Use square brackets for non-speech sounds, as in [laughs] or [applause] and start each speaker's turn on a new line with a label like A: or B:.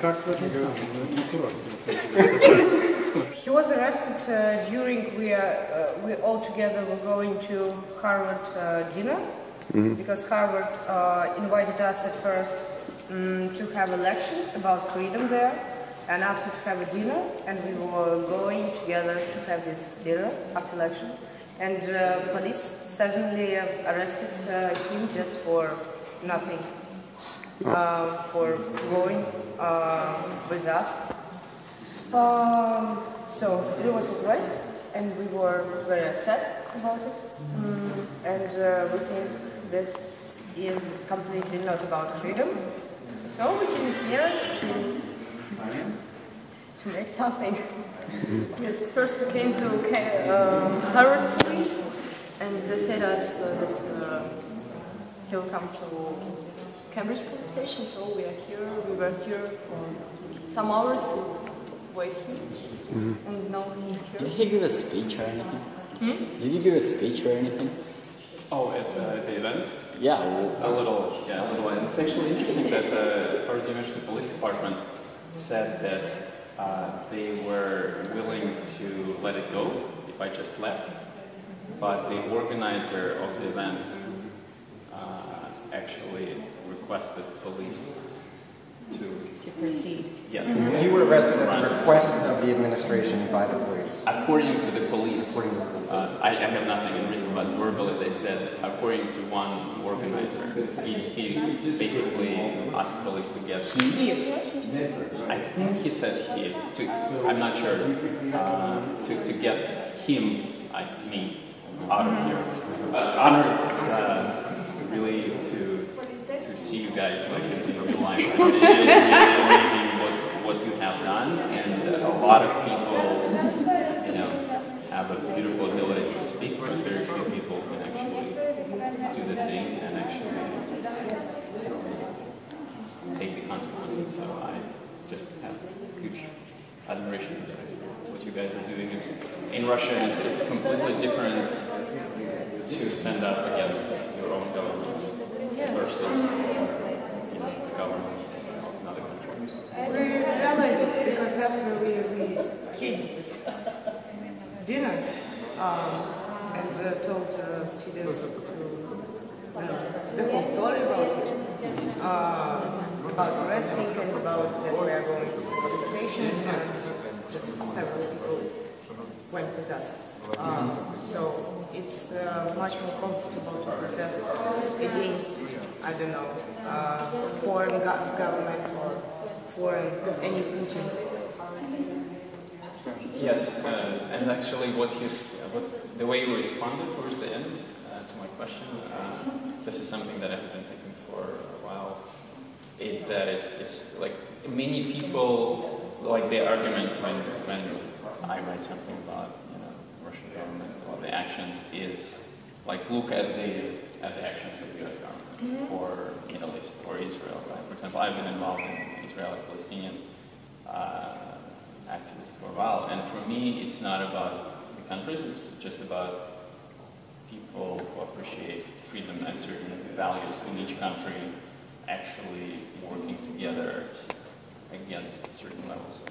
A: как в? He was arrested uh, during we uh, we all together were going to Harvard uh, dinner mm -hmm. because Harvard uh, invited us at first um, to have a lecture about freedom there and after to have a dinner and we were going together to have this dinner after lecture and uh, police suddenly arrested uh, him just for nothing uh, for going uh, with us. Um, so we were surprised and we were very upset about it. Mm, and uh, we think this is completely not about freedom. So we came here to, to make something. [laughs] yes, first we came to um, Harvard police and they said us uh, that uh, he'll come to Cambridge police station. So we are here. We were here for some hours to wait here. And now he's
B: Did
A: here.
B: he give a speech or anything? Did you give a speech or anything?
C: Oh, at uh, the event?
B: Yeah.
C: A little, yeah, a little. And it's actually interesting that the Harvard University Police Department said that uh, they were willing to let it go if I just left, but the organizer of the event uh, actually requested police to,
A: To proceed.
C: yes.
D: You were arrested at the request of the administration by the police.
C: According to the police,
D: According to the police.
C: uh, I, I have nothing in written, but verbally they said, according to one organizer, he, he basically asked police to get I think he said he, to, I'm not sure, uh, to, to get him, I, me, out of here. Uh, honored, uh, really, to, to see you guys like in, real life. It is amazing what, what you have done, and a lot of people, you know, have a beautiful ability to speak, but very few people can actually do the thing and actually take the consequences. So I just have huge admiration for what you guys are doing. In Russia, it's, it's completely different to stand up against your own government versus you know, the government of another country.
A: We realized it because after we, [laughs] dinner um, and uh, told uh, students to, know, the whole story about uh, about and about that we are going to the station and just several people went with us. Um, so it's uh, much more comfortable to protest against, I don't know, uh, foreign government or foreign any Putin.
C: Yes, uh, and actually, what you, uh, what, the way you responded towards the end uh, to my question, uh, this is something that I've been thinking for a while, is that it's, it's like many people like the argument when, when I write something about you know Russian government or the actions is like look at the at the actions of the U.S. government or Middle East or Israel. Right? For example, I've been involved in Israeli-Palestinian uh, activism for a while, and for me, it's not about the countries; it's just about people who appreciate freedom and certain values in each country actually working together against certain levels